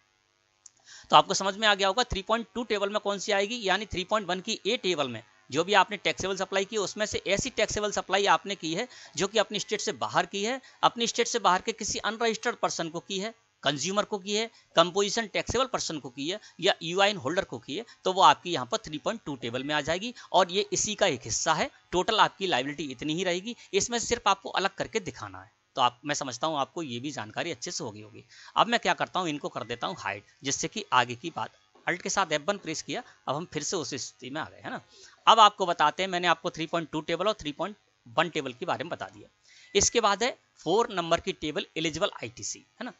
तो आपको समझ में आ गया होगा 3.2 टेबल में कौन सी आएगी? यानी 3.1 की ए टेबल में। जो भी आपने टैक्सेबल सप्लाई की, उसमें से ऐसी टैक्सेबल सप्लाई आपने की है जो कि अपनी स्टेट से बाहर की है, अपनी स्टेट से बाहर के किसी अनरजिस्टर्ड पर्सन को की है कंज्यूमर को की है कंपोजिशन टैक्सेबल पर्सन को की है, या यूआईएन होल्डर को की है तो वो आपकी यहाँ पर 3.2 टेबल में आ जाएगी और ये इसी का एक हिस्सा है। टोटल आपकी लाइबिलिटी इतनी ही रहेगी। इसमें सिर्फ़ आपको अलग करके दिखाना है। तो आप, मैं समझता हूँ आपको ये भी जानकारी अच्छे से होगी होगी। अब मैं क्या करता हूँ, इनको कर देता हूँ हाइड जिससे कि आगे की बात अल्ट के साथ एफ़ प्रेस किया, अब हम फिर से उस स्थिति में आ गए, है ना? अब आपको बताते हैं, मैंने आपको 3.2 टेबल और 3.1 टेबल के बारे में बता दिया। इसके बाद है फोर नंबर की टेबल एलिजिबल आईटीसी है ना?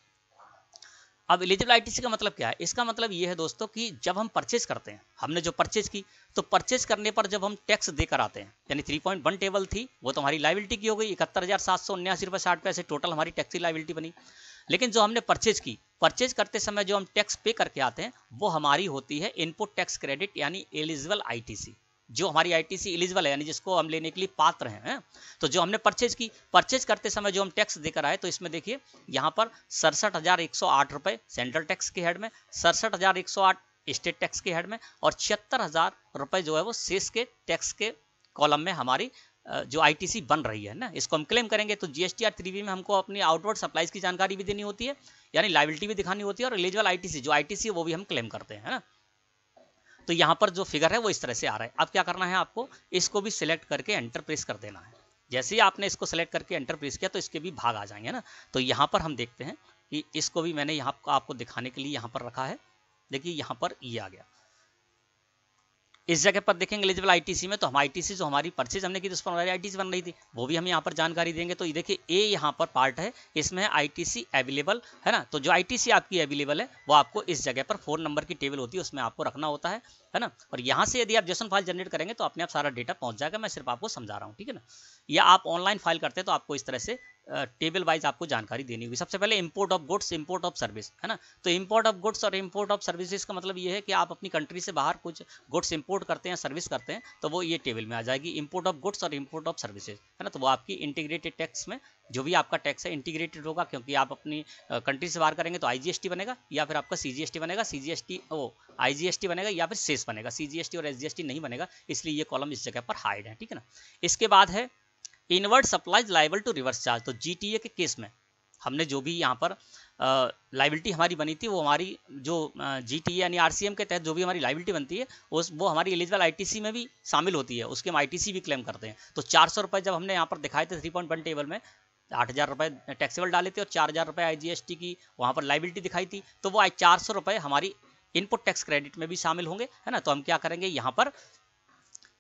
अब एलिजिबल आईटीसी का मतलब क्या है? इसका मतलब ये है दोस्तों कि जब हम परचेज करते हैं, हमने जो परचेज की तो परचेज करने पर जब हम टैक्स देकर आते हैं, यानी 3.1 टेबल थी, वो तो हमारी लाइबिलिटी की हो गई, इकहत्तर हज़ार पैसे टोटल हमारी टैक्स की लाइबिलिटी बनी। लेकिन जो हमने परचेज की परचेज करते समय जो हम टैक्स पे करके आते हैं, वो हमारी होती है इनपुट टैक्स क्रेडिट यानी एलिजिबल आईटीसी जो हमारी आईटीसी एलिजिबल है, यानी जिसको हम लेने के लिए पात्र हैं, है? तो जो हमने परचेज की परचेज करते समय जो हम टैक्स देकर आए तो इसमें देखिए, यहाँ पर सड़सठ रुपए सेंट्रल टैक्स के हेड में, सड़सठ स्टेट टैक्स के हेड में, और छिहत्तर हज़ार रुपए जो है वो शेष के टैक्स के कॉलम में हमारी जो आईटीसी बन रही है, ना इसको हम क्लेम करेंगे तो जीएसटी आर थ्री में हमको अपनी आउटवर्ड सप्लाईज की जानकारी भी देनी होती है, यानी लाइबिलिटी भी दिखानी होती है, और एलिजिबल आईटीसी जो आईटीसी वो भी हम क्लेम करते हैं ना तो यहाँ पर जो फिगर है वो इस तरह से आ रहा है। अब क्या करना है आपको? इसको भी सिलेक्ट करके एंटर प्रेस कर देना है। जैसे ही आपने इसको सिलेक्ट करके एंटर प्रेस किया तो इसके भी भाग आ जाएँगे ना। तो यहाँ पर हम देखते हैं कि इसको भी मैंने यहाँ आपको दिखाने के लिए यहाँ पर रखा है। देखिए, यहाँ पर ये आ गया। इस जगह पर देखेंगे एलिजिबल आईटीसी में तो हम आईटीसी जो हमारी परचेज हमने की उस पर हमारी आईटीसी बन रही थी। वो भी हम यहाँ पर जानकारी देंगे। तो ये देखिए ए यहाँ पर पार्ट है, इसमें आईटीसी अवेलेबल है ना? तो जो आईटीसी आपकी अवेलेबल है, वो आपको इस जगह पर फ़ोन नंबर की टेबल होती है, उसमें आपको रखना होता है। है ना? और यहाँ से यदि आप जेसन फ़ाइल जनरेट करेंगे तो अपने आप सारा डेटा पहुँच जाएगा, मैं सिर्फ़ आपको समझा रहा हूँ, ठीक है ना? या आप ऑनलाइन फ़ाइल करते हैं तो आपको इस तरह से टेबल वाइज आपको जानकारी देनी होगी। सबसे पहले import of goods import of service है ना? तो इंपोर्ट ऑफ़ गुड्स और इंपोर्ट ऑफ़ सर्विसेज़ का मतलब ये है कि आप अपनी कंट्री से बाहर कुछ गुड्स इंपोर्ट करते हैं सर्विस करते हैं तो वो ये टेबल में आ जाएगी। इंपोर्ट ऑफ़ गुड्स और इंपोर्ट ऑफ़ सर्विसेज़ है ना? तो वो आपकी इंटीग्रेटेड टैक्स में जो भी आपका टैक्स है इंटीग्रेटेड होगा, क्योंकि आप अपनी कंट्री से बाहर करेंगे तो आईजीएसटी बनेगा, या फिर आपका सीजीएसटी बनेगा सीजीएसटी ओ आईजीएसटी बनेगा, या फिर सेस बनेगा सीजीएसटी और एसजीएसटी नहीं बनेगा, इसलिए ये कॉलम इस जगह पर हाइड है, ठीक है ना? इसके बाद है inward supplies liable to reverse charge तो जी के केस में हमने जो भी यहाँ पर लाइबिलिटी हमारी बनी थी, वो हमारी जो जी टी यानी आर के तहत जो भी हमारी लाइबिलिटी बनती है, उस, वो हमारी एलिजिबल आई में भी शामिल होती है, उसके हम आईटीसी भी क्लेम करते हैं। तो चार सौ जब हमने यहाँ पर दिखाए थे थ्री पॉइंट वन टेबल में आठ हज़ार रुपये टैक्सेबल डाले थे और चार हज़ार रुपये आई की वहाँ पर लाइबिलिटी दिखाई थी। तो वो आई चार सौ रुपये हमारी इनपुट टैक्स क्रेडिट में भी शामिल होंगे, है ना? तो हम क्या करेंगे? यहाँ पर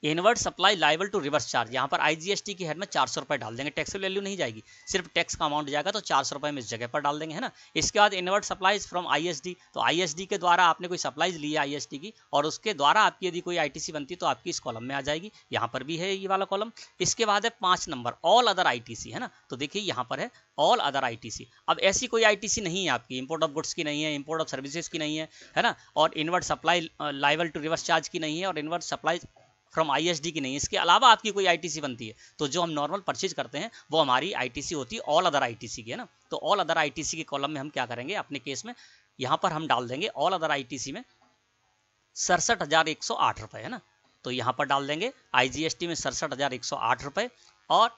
inward supply liable to reverse charge. यहाँ पर आईजीएसटी की हेड में चार सौ रुपये डाल देंगे। टैक्स वैल्यू नहीं जाएगी। सिर्फ़ टैक्स का अमाउंट जाएगा तो चार सौ रुपये में इस जगह पर डाल देंगे, है ना? इसके बाद इनवर्ट सप्लाईज फ्रॉम आईएसडी तो आईएसडी के द्वारा आपने कोई सप्लाईज ली है आईएसडी की और उसके द्वारा आपकी यदि कोई आईटीसी बनती तो आपकी इस कॉलम में आ जाएगी। यहाँ पर भी है ये वाला कॉलम इसके बाद है पाँच नंबर ऑल अदर आईटीसी है ना? तो देखिए यहाँ पर है ऑल अदर आईटीसी अब ऐसी कोई आईटीसी नहीं है आपकी। इंपोर्ट ऑफ़ गुड्स की नहीं है इंपोर्ट ऑफ़ सर्विसेज़ की नहीं है है ना? और इनवर्ट सप्लाई लाइवल टू रिवर्स चार्ज की नहीं है और इनवर्ट सप्लाई फ्रॉम आईएसडी की नहीं, इसके अलावा आपकी कोई आईटीसी बनती है तो जो हम नॉर्मल परचेज करते हैं, वो हमारी आईटीसी होती है ऑल अदर आईटीसी की, है ना? तो ऑल अदर आईटीसी के कॉलम में हम क्या करेंगे, अपने केस में, यहाँ पर हम डाल देंगे ऑल अदर आईटीसी में सड़सठ हज़ार एक सौ आठ रुपये है ना? तो यहाँ पर डाल देंगे आईजीएसटी में सड़सठ हज़ार एक सौ आठ रुपये और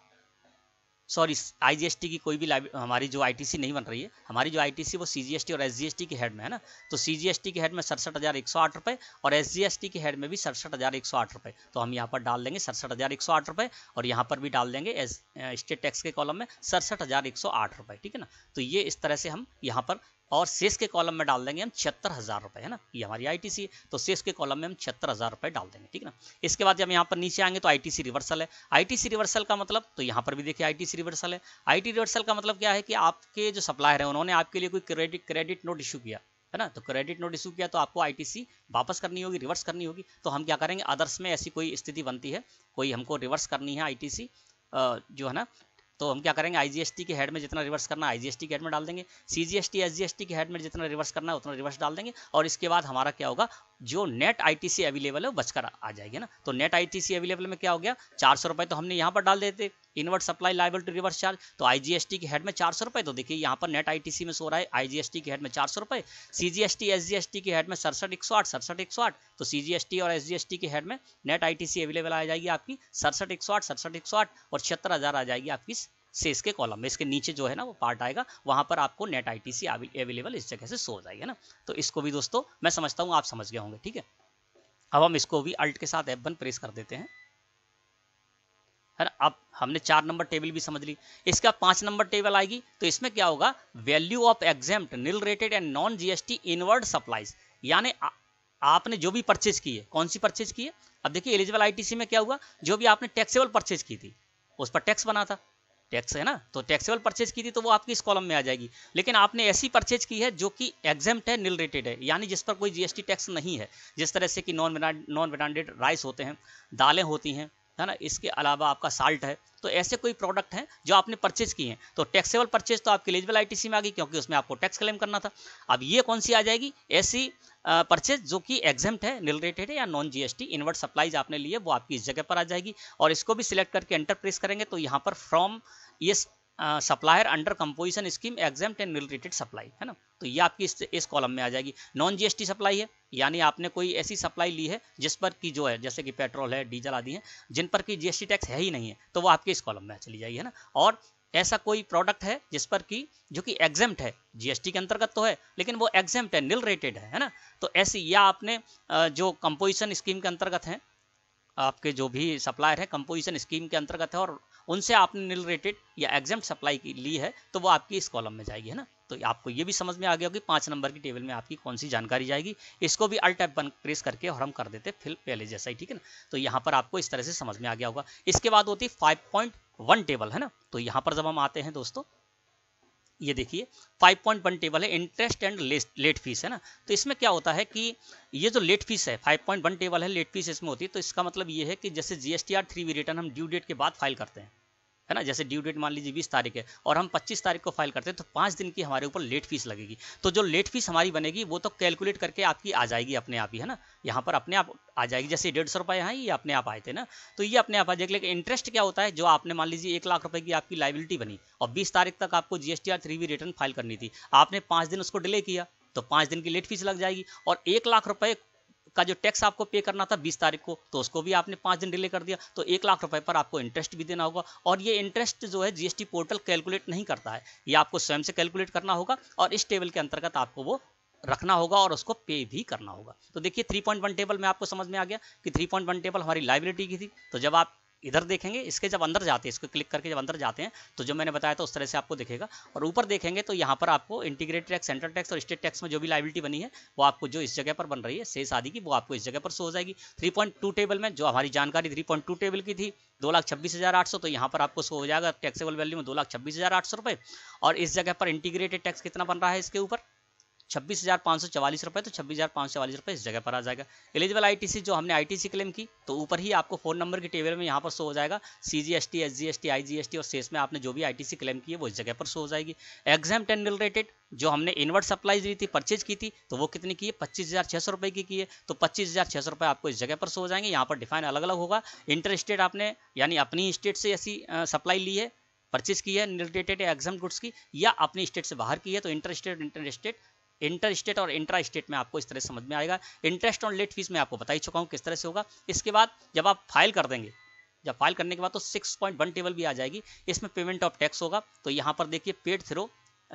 सॉरी आईजीएसटी की कोई भी हमारी जो आईटीसी नहीं बन रही है, हमारी जो आईटीसी वो सीजीएसटी और एसजीएसटी की हेड में है ना? तो सीजीएसटी के हेड में सड़सठ हज़ार एक सौ आठ रुपये और एसजीएसटी के हेड में भी सड़सठ हज़ार एक सौ आठ रुपये तो हम यहाँ पर डाल देंगे सड़सठ हज़ार एक सौ आठ रुपये और यहाँ पर भी डाल देंगे स्टेट टैक्स के कॉलम में सड़सठ हज़ार एक सौ आठ रुपये ठीक है ना? तो ये इस तरह से हम यहाँ पर और शेष के कॉलम में डाल देंगे हम छिहत्तर हज़ार रुपये है ना? ये हमारी आईटीसी है तो शेष के कॉलम में हम छिहत्तर हज़ार रुपये डाल देंगे, ठीक ना? इसके बाद जब यहाँ पर नीचे आएँगे तो आईटीसी रिवर्सल है। आईटीसी रिवर्सल का मतलब तो यहाँ पर भी देखिए आईटीसी रिवर्सल है। आईटी रिवर्सल का मतलब क्या है कि आपके जो सप्लायर है, उन्होंने आपके लिए कोई क्रेडिट क्रेडिट नोट इशू किया, है ना? तो क्रेडिट नोट इशू किया तो आपको आईटीसी वापस करनी होगी रिवर्स करनी होगी। तो हम क्या करेंगे? अदर्स में ऐसी कोई स्थिति बनती है, कोई हमको रिवर्स करनी है आईटीसी जो है ना तो हम क्या करेंगे? आईजीएसटी के हेड में जितना रिवर्स करना आईजीएसटी के हेड में डाल देंगे। सीजीएसटी एसजीएसटी के हेड में जितना रिवर्स करना है, उतना रिवर्स डाल देंगे। और इसके बाद हमारा क्या होगा? जो नेट आईटीसी अवेलेबल है, वो बचकर आ जाएगी ना। तो नेट आईटीसी अवेलेबल में क्या हो गया? चार सौ रुपये तो हमने यहाँ पर डाल देते inward supply liable to reverse charge तो आईजीएसटी के हेड में चार सौ रुपये तो देखिए यहाँ पर नेट आईटीसी में सो रहा है। आईजीएसटी के हेड में चार सौ रुपये सीजीएसटी एसजीएसटी के हेड में सड़सठ, एक सौ आठ, सड़सठ, एक सौ आठ। तो सीजीएसटी और एसजीएसटी के हेड में नेट आईटीसी अवेलेबल आ जाएगी आपकी सड़सठ, एक सौ आठ, सड़सठ, एक सौ आठ और छिहत्तर हज़ार आ जाएगी आपकी से इसके कॉलम में, इसके नीचे जो है ना वो पार्ट आएगा, वहाँ पर आपको नेट आईटीसी अवेलेबल इस जगह से सो जाएगा ना। तो इसको भी दोस्तों, मैं समझता हूँ, आप समझ गए होंगे, ठीक है? अब हम इसको भी अल्ट के साथ एफ़ प्रेस कर देते हैं। है ना? अब हमने चार नंबर टेबल भी समझ ली। इसका पाँच नंबर टेबल आएगी तो इसमें क्या होगा? Value of exempt nil rated and non GST inward supplies यानी आपने जो भी परचेज की है, कौन सी परचेज की है? अब देखिए एलिजिबल आईटीसी में क्या हुआ? जो भी आपने टैक्सेबल परचेज की थी, उस पर टैक्स बना था। टैक्स है ना? तो टैक्सेबल परचेज की थी तो वो आपकी इस कॉलम में आ जाएगी। लेकिन आपने ऐसी परचेज की है जो कि एग्जाम्प्ट है निल रेटेड है। यानी जिस पर कोई जीएसटी टैक्स नहीं है, जिस तरह से कि नॉन नॉन ब्रांडेड राइस होते हैं, दालें होती हैं, है ना? इसके अलावा आपका साल्ट है। तो ऐसे कोई प्रोडक्ट हैं जो आपने परचेज किए हैं। तो टैक्सेबल परचेज तो आपकी एलिजिबल आईटीसी में आ गई क्योंकि उसमें आपको टैक्स क्लेम करना था। अब ये कौन सी आ जाएगी? ऐसी परचेज जो कि एग्जाम्प्ट है निल रेटेड है या नॉन जीएसटी इनवर्ट सप्लाईज आपने लिए, वो आपकी इस जगह पर आ जाएगी। और इसको भी सिलेक्ट करके एंटर प्रेस करेंगे तो यहाँ पर फ्रॉम ये supplier under composition scheme exempt and related supply है ना? तो ये आपकी इस, इस कॉलम में आ जाएगी। नॉन जीएसटी सप्लाई है यानी आपने कोई ऐसी सप्लाई ली है जिस पर की जो है जैसे कि पेट्रोल है डीजल आदि है जिन पर की जीएसटी टैक्स है ही नहीं है तो वो आपके इस कॉलम में चली जाएगी है ना? और ऐसा कोई प्रोडक्ट है जिस पर की जो कि एग्ज़ाम है जीएसटी के अंतर्गत तो है लेकिन वो एग्ज़ाम है निल रेटेड है, है ना? तो ऐसी या आपने जो कंपोजिशन स्कीम के अंतर्गत है आपके जो भी सप्लायर है कंपोजिशन स्कीम के अंतर्गत है और उनसे आपने निल रेटेड या एग्ज़ाम सप्लाई की, ली है तो वो आपकी इस कॉलम में जाएगी, है ना? तो आपको ये भी समझ में आ गया होगी पाँच नंबर की टेबल में आपकी कौन सी जानकारी जाएगी। इसको भी अल्ट एप बन प्रेस करके और हम कर देते फिर पहले जैसा ही, ठीक है ना? तो यहाँ पर आपको इस तरह से समझ में आ गया होगा। इसके बाद होती है फाइव पॉइंट वन टेबल है ना? तो यहाँ पर जब हम आते हैं दोस्तों ये देखिए 5.1 टेबल है इंटरेस्ट एंड लेट फ़ीस है ना? तो इसमें क्या होता है कि ये जो लेट फ़ीस है 5.1 टेबल है लेट फ़ीस इसमें होती है तो इसका मतलब ये है कि जैसे जीएसटीआर थ्री वी रिटर्न हम ड्यू डेट के बाद फ़ाइल करते हैं। है ना? जैसे ड्यू डेट मान लीजिए बीस तारीख है और हम पच्चीस तारीख को फ़ाइल करते हैं तो पाँच दिन की हमारे ऊपर लेट फ़ीस लगेगी। तो जो लेट फ़ीस हमारी बनेगी, वो तो कैलकुलेट करके आपकी आ जाएगी अपने आप ही, है ना? यहाँ पर अपने आप आ जाएगी। जैसे डेढ़ सौ रुपये यहाँ ये अपने आप आए थे ना? तो ये अपने आप आ जाएगी। लेकिन इंटरेस्ट क्या होता है? जो आपने मान लीजिए एक लाख रुपए की आपकी लाइबिलिटी बनी और बीस तारीख तक आपको आर थ्री रिटर्न फ़ाइल करनी थी, आपने पाँच दिन उसको डिले किया तो पाँच दिन की लेट फ़ीस लग जाएगी और एक लाख रुपए का जो टैक्स आपको पे करना था बीस तारीख को तो उसको भी आपने पाँच दिन डिले कर दिया तो एक लाख रुपए पर आपको इंटरेस्ट भी देना होगा। और ये इंटरेस्ट जो है जीएसटी पोर्टल कैलकुलेट नहीं करता है। ये आपको स्वयं से कैलकुलेट करना होगा और इस टेबल के अंतर्गत आपको वो रखना होगा और उसको पे भी करना होगा। तो देखिए 3.1 टेबल में आपको समझ में आ गया कि 3.1 टेबल हमारी लाइबिलिटी की थी। तो जब आप इधर देखेंगे, इसके जब अंदर जाते हैं, इसको क्लिक करके जब अंदर जाते हैं तो जो मैंने बताया था उस तरह से आपको दिखेगा। और ऊपर देखेंगे तो यहाँ पर आपको इंटीग्रेटेड टैक्स सेंट्रल टैक्स और स्टेट टैक्स में जो भी लाइबिलिटी बनी है, वो आपको जो इस जगह पर बन रही है, शेष आदि की, वो आपको इस जगह पर शो हो जाएगी। थ्री टेबल में, जो हमारी जानकारी थ्री टेबल की थी, दो लाख छब्बीस हज़ार आठ सौ तो यहाँ पर आपको शो हो जाएगा टैक्सेबल वैल्यू में दो लाख छब्बीस हज़ार आठ सौ रुपये और इस जगह पर इंटीग्रेटेड टैक्स कितना बन रहा है इसके ऊपर? छब्बीस हज़ार सौ चवालीस तो छब्बीस हज़ार सौ इस जगह पर आ जाएगा। एलिजिबल आईटीसी जो हमने आईटीसी क्लेम की तो ऊपर ही आपको फ़ोन नंबर की टेबल में यहाँ पर शो हो जाएगा। C G S T S G S T I G S T और शेष में आपने जो भी आईटीसी क्लेम की है, वो इस जगह पर शो हो जाएगी। एग्ज़ाम टेन रिलेटेड जो हमने इन्वर्ट सप्लाई दी थी परचेज की थी तो वो कितनी की है? पच्चीस हज़ार छः सौ रुपये की की है। तो पच्चीस हज़ार छः सौ रुपये आपको इस जगह पर हो जाएँगे। यहाँ पर डिफाइन अलग अलग होगा। इंटर स्टेट आपने, यानी अपनी स्टेट से ऐसी सप्लाई ली है परचेज की है रिलेटेड एग्ज़ाम गुड्स की, या अपनी स्टेट से बाहर की है तो inter state inter state inter state और इंट्रा स्टेट में आपको इस तरह समझ में आएगा। इंटरेस्ट ऑन लेट फ़ीस मैं आपको बता ही चुका हूँ किस तरह से होगा। इसके बाद जब आप फ़ाइल कर देंगे, जब फ़ाइल करने के बाद तो 6.1 टेबल भी आ जाएगी। इसमें पेमेंट ऑफ़ टैक्स होगा। तो यहाँ पर देखिए paid through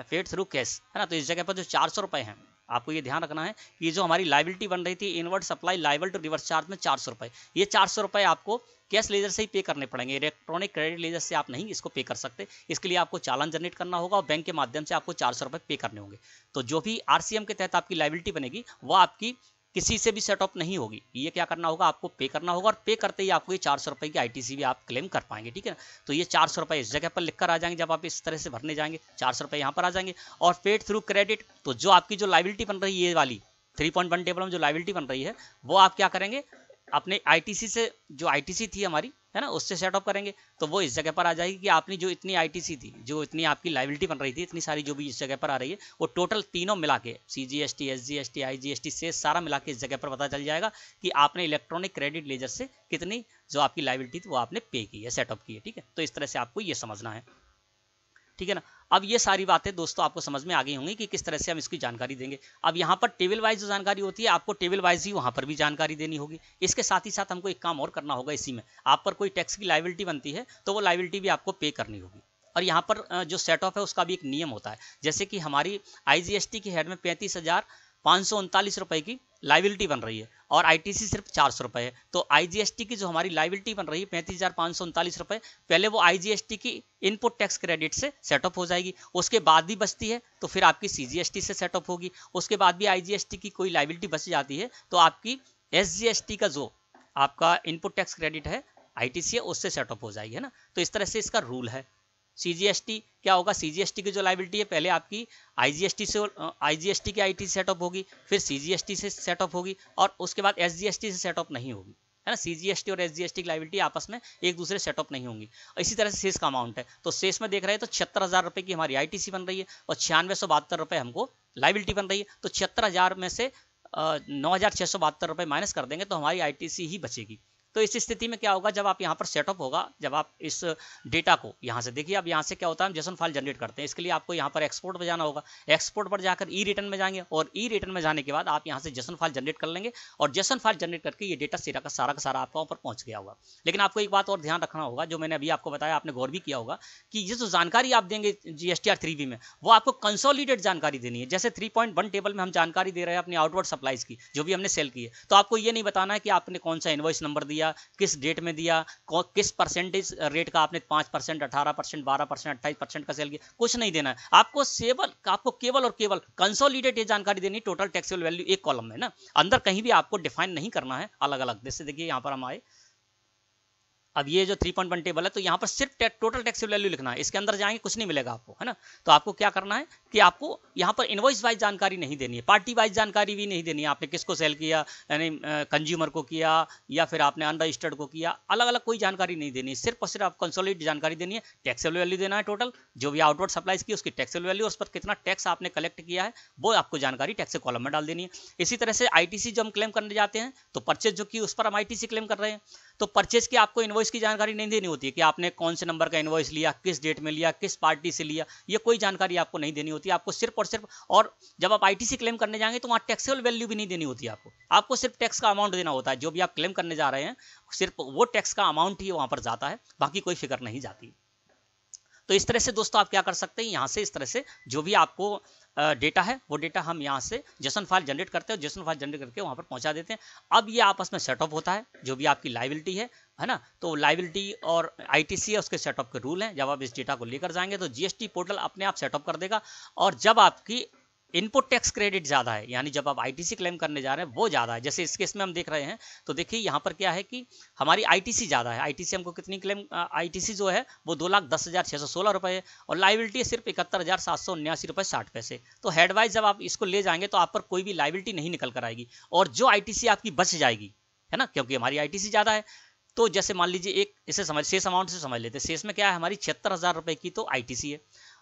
paid through cash, है ना? तो इस जगह पर जो चार सौ रुपए हैं आपको ये ध्यान रखना है, ये जो हमारी लाइबिलिटी बन रही थी inward supply liable to reverse charge में चार सौ रुपये ये चार सौ रुपये आपको कैश लेजर से ही पे करने पड़ेंगे। इलेक्ट्रॉनिक क्रेडिट लेजर से आप नहीं इसको पे कर सकते। इसके लिए आपको चालान जनरेट करना होगा और बैंक के माध्यम से आपको चार सौ पे करने होंगे। तो जो भी आरसीएम के तहत आपकी लाइबिलिटी बनेगी, वो आपकी किसी से भी सेट सेटअप नहीं होगी। ये क्या करना होगा? आपको पे करना होगा और पे करते ही आपको ये चार सौ रुपये की आईटीसी भी आप क्लेम कर पाएँगे, ठीक है ना? तो ये चार सौ रुपये इस जगह पर लिखकर आ जाएँगे जब आप इस तरह से भरने जाएँगे। चार सौ रुपये यहाँ पर आ जाएँगे और पेड थ्रू क्रेडिट तो जो आपकी जो लाइबिलिटी बन रही है ये वाली थ्री पॉइंट वन टेबल में जो लाइबिलिटी बन रही है, वो आप क्या करेंगे? अपने आईटीसी से, जो आईटीसी थी हमारी, है ना, उससे सेटअप करेंगे तो वो इस जगह पर आ जाएगी कि आपने जो इतनी आईटीसी थी, जो इतनी आपकी लाइबिलिटी बन रही थी, इतनी सारी जो भी इस जगह पर आ रही है, वो टोटल तीनों मिला के C G S T S G S T I G S T से सारा मिला के इस जगह पर पता चल जाएगा कि आपने इलेक्ट्रॉनिक क्रेडिट लेजर से कितनी जो आपकी लाइबिलिटी थी वो आपने पे की है सेटअप की है, ठीक है? तो इस तरह से आपको ये समझना है। ठीक है ना? अब ये सारी बातें दोस्तों आपको समझ में आ गई होंगी कि किस तरह से हम इसकी जानकारी देंगे। अब यहाँ पर टेबल वाइज जो जानकारी होती है, आपको टेबल वाइज ही वहाँ पर भी जानकारी देनी होगी। इसके साथ ही साथ हमको एक काम और करना होगा इसी में। आप पर कोई टैक्स की लाइबिलिटी बनती है तो वो लाइबिलिटी भी आपको पे करनी होगी। और यहाँ पर जो सेट ऑफ़ है, उसका भी एक नियम होता है। जैसे कि हमारी आईजीएसटी की हेड में पैंतीस हज़ार पाँच सौ उनतालीस की लाइबिलिटी बन रही है। और आईटीसी सिर्फ़ चार सौ रुपये है। तो आईजीएसटी की जो हमारी लाइबिलिटी बन रही है, पैंतीस हज़ार पाँच सौ उनतालीस रुपये पहले वो आईजीएसटी की इनपुट टैक्स क्रेडिट से सेटअप हो जाएगी। उसके बाद भी बचती है तो फिर आपकी सीजीएसटी से सेटअप होगी। उसके बाद भी आईजीएसटी की कोई लाइबिलिटी बच जाती है तो आपकी एसजीएसटी का जो आपका इनपुट टैक्स क्रेडिट है आईटीसी है, उससे सेटअप हो जाएगी, है ना? तो इस तरह से इसका रूल है। सीजीएसटी क्या होगा? सीजीएसटी की जो लाइबिलिटी है, पहले आपकी आईजीएसटी से आईजीएसटी की आईटी सेटअप होगी, फिर सीजीएसटी से सेटअप होगी और उसके बाद एसजीएसटी से सेटअप नहीं होगी, है ना? सीजीएसटी और एसजीएसटी की लाइबिलिटी आपस में एक दूसरे सेटअप नहीं होंगी इसी तरह से शेष का अमाउंट है। तो शेष में देख रहे हैं तो छिहत्तर हज़ार रुपये की हमारी आईटीसी बन रही है और छियानवे सौ बहत्तर रुपये हमको लाइबिलिटी बन रही है। तो छिहत्तर हज़ार में से नौ हज़ार छः सौ बहत्तर रुपये माइनस कर देंगे तो हमारी आईटीसी ही बचेगी। तो इस स्थिति में क्या होगा, जब आप यहाँ पर सेटअप होगा, जब आप इस डेटा को यहाँ से, देखिए अब यहाँ से क्या होता है, हम जेसन फ़ाइल जनरेट करते हैं। इसके लिए आपको यहाँ पर एक्सपोर्ट पर जाना होगा। एक्सपोर्ट पर जाकर ई रिटर्न में जाएँगे और ई रिटर्न में जाने के बाद आप यहाँ से जेसन फ़ाइल जनरेट कर लेंगे और जेसन फ़ाइल जनरेट करके ये डेटा सीरा का सारा का सारा आपका ऊपर पहुँच गया होगा। लेकिन आपको एक बात और ध्यान रखना होगा, जो मैंने अभी आपको बताया, आपने गौर भी किया होगा कि ये जो जानकारी आप देंगे जी एस में, वो आपको कंसोलिडेट जानकारी देनी है। जैसे थ्री टेबल में हम जानकारी दे रहे हैं अपनी आउटवर्ड सप्लाईज की, जो भी हमने सेल की है। तो आपको ये नहीं बताना है कि आपने कौन सा इन्वॉइस नंबर दिया किस डेट में दिया किस परसेंटेज रेट का आपने पाँच परसेंट, अठारह परसेंट, बारह परसेंट, अट्ठाईस परसेंट का सेल किया, कुछ नहीं देना है। आपको सेवल, आपको केवल और केवल कंसोलिडेट ये जानकारी देनी टोटल टैक्सेबल वैल्यू एक कॉलम में ना। अंदर कहीं भी आपको डिफाइन नहीं करना है अलग अलग जैसे देखिए यहाँ पर हम आए अब ये जो थ्री पॉइंट वन टेबल है तो यहाँ पर सिर्फ़ टोटल टैक्स वैल्यू लिखना है। इसके अंदर जाएँगे, कुछ नहीं मिलेगा आपको, है ना? तो आपको क्या करना है कि आपको यहाँ पर इन्वॉइस वाइज जानकारी नहीं देनी है पार्टी वाइज जानकारी भी नहीं देनी है। आपने किसको सेल किया, यानी कंज्यूमर को किया, या फिर आपने अनरजिस्टर्ड को किया अलग अलग कोई जानकारी नहीं देनी सिर्फ़ और सिर्फ़ आप कंसोलिड जानकारी देनी है टैक्सेबल वैल्यू देना है टोटल जो भी आउटवर्ड सप्लाईज की, उसकी टैक्सेबल वैल्यू उस पर कितना टैक्स आपने कलेक्ट किया है, वो आपको जानकारी टैक्स कॉलम में डाल देनी है। इसी तरह से आईटीसी जो हम क्लेम करने जाते हैं तो परचेज जो की, उस पर हम आईटीसी क्लेम कर रहे हैं। तो परचेज की आपको इन्वॉइस की जानकारी नहीं देनी होती है कि आपने कौन से नंबर का इन्वॉइस लिया, किस डेट में लिया, किस पार्टी से लिया, ये कोई जानकारी आपको नहीं देनी होती, आपको सिर्फ़ और सिर्फ़, और जब आप आईटीसी क्लेम करने जाएँगे तो वहाँ टैक्सेबल वैल्यू भी नहीं देनी होती आपको। आपको सिर्फ़ टैक्स का अमाउंट देना होता है, जो भी आप क्लेम करने जा रहे हैं, सिर्फ़ वो टैक्स का अमाउंट ही वहाँ पर जाता है, बाकी कोई फ़िक्र नहीं जाती। तो इस तरह से दोस्तों आप क्या कर सकते हैं? यहाँ से इस तरह से जो भी आपको डेटा है, वो डेटा हम यहाँ से जेसन फ़ाइल जनरेट करते हैं जेसन फ़ाइल जनरेट करके वहाँ पर पहुँचा देते हैं। अब ये आपस में सेटअप होता है, जो भी आपकी लाइबिलिटी है है ना? तो लाइबिलिटी और आईटीसी है, उसके सेटअप के रूल हैं। जब आप इस डेटा को लेकर जाएँगे तो जीएसटी पोर्टल अपने आप सेटअप कर देगा और जब आपकी इनपुट टैक्स क्रेडिट ज़्यादा है, यानी जब आप आईटीसी क्लेम करने जा रहे हैं, वो ज़्यादा है। जैसे इस केस में हम देख रहे हैं तो देखिए यहाँ पर क्या है कि हमारी आईटीसी ज़्यादा है। आईटीसी हमको कितनी क्लेम आईटीसी जो है, वो दो लाख दस हज़ार छः सौ सोलह रुपये है, और लाइबिलिटी सिर्फ़ इकहत्तर हज़ार सात सौ उन्यासी रुपये साठ पैसे। तो हेडवाइज जब आप इसको ले जाएँगे तो आप पर कोई भी लाइबिलिटी नहीं निकल कर आएगी, और जो आईटीसी आपकी बच जाएगी, है ना? क्योंकि हमारी आईटीसी ज़्यादा है। तो जैसे मान लीजिए एक, इसे समझ, शेष अमाउंट से समझ लेते शेष में क्या है? हमारी छिहत्तर हज़ार रुपये की तो आईटीसी है।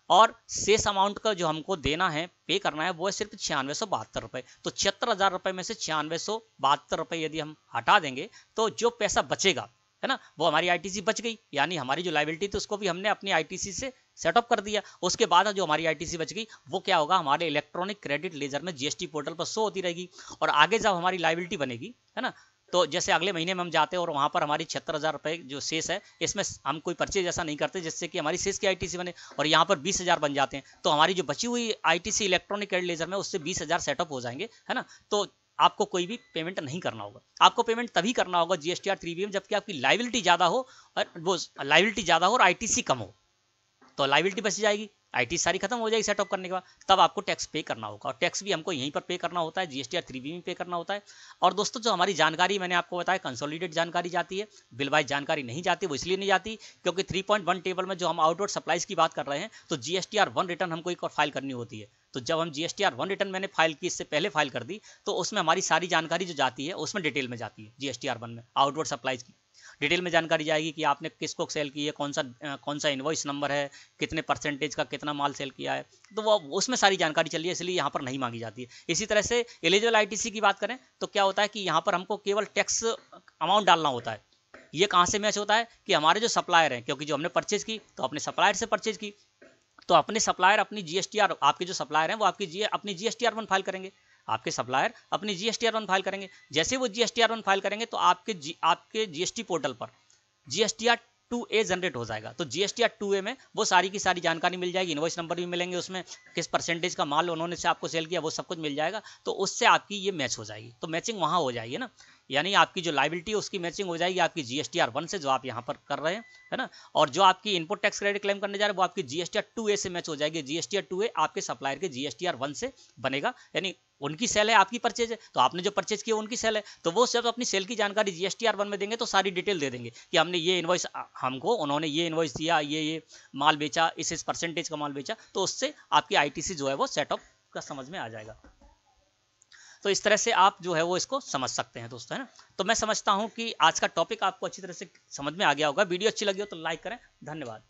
और शेष अमाउंट का जो हमको देना है पे करना है, वो है सिर्फ़ छियानवे सौ बहत्तर रुपये तो छिहत्तर हज़ार रुपये में से छियानवे सौ बहत्तर रुपये यदि हम हटा देंगे तो जो पैसा बचेगा, है ना, वो हमारी आईटीसी बच गई। यानी हमारी जो लाइबिलिटी थी, उसको भी हमने अपनी आईटीसी से सेटअप कर दिया। उसके बाद जो हमारी आईटीसी बच गई, वो क्या होगा, हमारे इलेक्ट्रॉनिक क्रेडिट लेजर में जीएसटी पोर्टल पर शो होती रहेगी। और आगे जब हमारी लाइबिलिटी बनेगी, है ना तो जैसे अगले महीने में हम जाते हैं और वहाँ पर हमारी छिहत्तर हज़ार रुपये जो शेष है, इसमें हम कोई परचेज ऐसा नहीं करते जिससे कि हमारी शेष की आईटीसी बने और यहाँ पर बीस हज़ार बन जाते हैं। तो हमारी जो बची हुई आईटीसी इलेक्ट्रॉनिक क्रेडिट लेजर में उससे बीस हज़ार सेटअप हो जाएँगे, है ना? तो आपको कोई भी पेमेंट नहीं करना होगा। आपको पेमेंट तभी करना होगा जीएसटी आर थ्री जबकि आपकी लाइबिलिटी ज़्यादा हो और वो लाइबिलिटी ज़्यादा हो और आईटीसी कम हो। तो लाइबिलिटी बच जाएगी। आईटी सारी खत्म हो जाएगी सेटअप करने के बाद, तब आपको टैक्स पे करना होगा। और टैक्स भी हमको यहीं पर पे करना होता है जीएसटी आर थ्री में पे करना होता है। और दोस्तों, जो हमारी जानकारी मैंने आपको बताया कंसोलिडेट जानकारी जाती है बिल वाइज जानकारी नहीं जाती, वो इसलिए नहीं जाती क्योंकि थ्री टेबल में जो हम आउटवर्ड सप्लाईज की बात कर रहे हैं तो जीएसटी आर वन रिटर्न हमको एक और फ़ाइल करनी होती है। तो जब हम जीएसटी आर वन रिटर्न मैंने फ़ाइल की, इससे पहले फ़ाइल कर दी तो उसमें हमारी सारी जानकारी जो जाती है, उसमें डिटेल में जाती है जीएसटी आर वन में आउटवर्ड सप्लाईज की। डिटेल में जानकारी जाएगी कि आपने किसको सेल की है, कौन सा कौन सा इन्वॉइस नंबर है, कितने परसेंटेज का कितना माल सेल किया है। तो वो उसमें सारी जानकारी चली है, इसलिए यहाँ पर नहीं मांगी जाती है। इसी तरह से एलिजिबल आईटीसी की बात करें तो क्या होता है कि यहाँ पर हमको केवल टैक्स अमाउंट डालना होता है। ये कहाँ से मैच होता है कि हमारे जो सप्लायर हैं, क्योंकि जो हमने परचेज की तो अपने सप्लायर से परचेज की। तो अपने सप्लायर अपनी जीएसटीआर आपके जो सप्लायर हैं, वो आपकी जी अपनी जीएसटीआर वन फ़ाइल करेंगे। आपके सप्लायर अपनी जीएसटीआर वन फ़ाइल करेंगे। जैसे वो जीएसटीआर वन फ़ाइल करेंगे तो आपके जी आपके जीएसटी पोर्टल पर जीएसटीआर टू ए जनरेट हो जाएगा। तो जीएसटी आर टू ए में वो सारी की सारी जानकारी मिल जाएगी इन्वॉइस नंबर भी मिलेंगे उसमें, किस परसेंटेज का माल उन्होंने से आपको सेल किया, वो सब कुछ मिल जाएगा। तो उससे आपकी ये मैच हो जाएगी। तो मैचिंग वहाँ हो जाएगी ना? यानी आपकी जो लाइबिलिटी है, उसकी मैचिंग हो जाएगी आपकी जीएसटी आर वन से, जो आप यहाँ पर कर रहे हैं, है ना? और जो आपकी इनपुट टैक्स क्रेडिट क्लेम करने जा रहे हैं, वो आपकी जीएसटी आर टू ए से मैच हो जाएगी। जीएसटी आर टू ए आपके सप्लायर के जीएसटी आर वन से बनेगा। यानी उनकी सेल है, आपकी परचेज है। तो आपने जो परचेज किया, उनकी सेल है। तो वो सिर्फ़ अपनी सेल की जानकारी जीएसटी आर वन में देंगे तो सारी डिटेल दे देंगे कि हमने ये इन्वॉइस हमको, उन्होंने ये इन्वॉइस दिया, ये ये माल बेचा, इस इस परसेंटेज का माल बेचा तो उससे आपकी आईटीसी जो है वो सेटअप का समझ में आ जाएगा। तो इस तरह से आप जो है वो इसको समझ सकते हैं दोस्तों, है ना? तो मैं समझता हूँ कि आज का टॉपिक आपको अच्छी तरह से समझ में आ गया होगा। वीडियो अच्छी लगी हो तो लाइक करें। धन्यवाद।